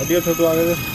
हटियो तो छोटू आगे से।